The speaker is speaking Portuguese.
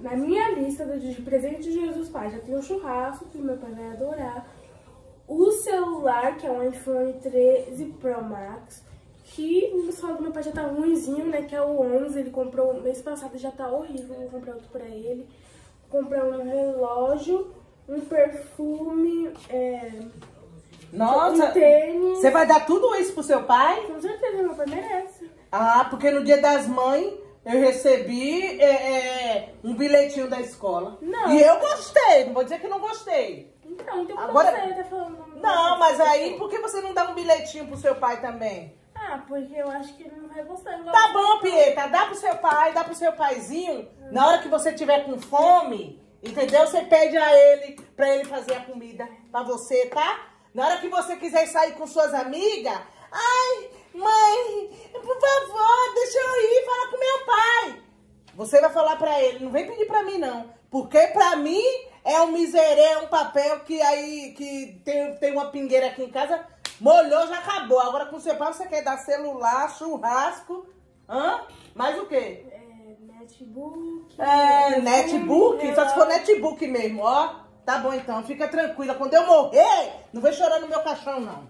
na minha lista de presente de Jesus Pai já tem o churrasco, que meu pai vai adorar. O celular, que é um iPhone 13 Pro Max. Que o celular do meu pai já tá ruimzinho, né? Que é o 11. Ele comprou mês passado já tá horrível. Vou comprar outro pra ele. Comprar um relógio, um perfume, é, Nossa, um tênis. você vai dar tudo isso pro seu pai? Com certeza, meu pai merece. Ah, porque no dia das mães eu recebi é, é, um bilhetinho da escola. Não. E eu gostei, não vou dizer que não gostei. Então, então Agora- você tá falando. Não, mas aí por que você não dá um bilhetinho pro seu pai também? Ah, porque eu acho que ele não vai gostar. Tá bom, Pieta, dá pro seu pai, dá pro seu paizinho. Na hora que você tiver com fome, entendeu? Você pede a ele pra ele fazer a comida pra você, tá? Na hora que você quiser sair com suas amigas, ai, mãe, por favor, deixa eu ir, fala com meu pai. Você vai falar pra ele, não vem pedir pra mim não, porque pra mim é um miserê, é um papel que aí que tem, tem uma pingueira aqui em casa, molhou, já acabou. Agora com seu pai você quer dar celular, churrasco, hã? Mais o quê? É, netbook. É, netbook, só se for netbook mesmo, ó. Tá bom então, fica tranquila. Quando eu morrer, não vem chorar no meu caixão, não.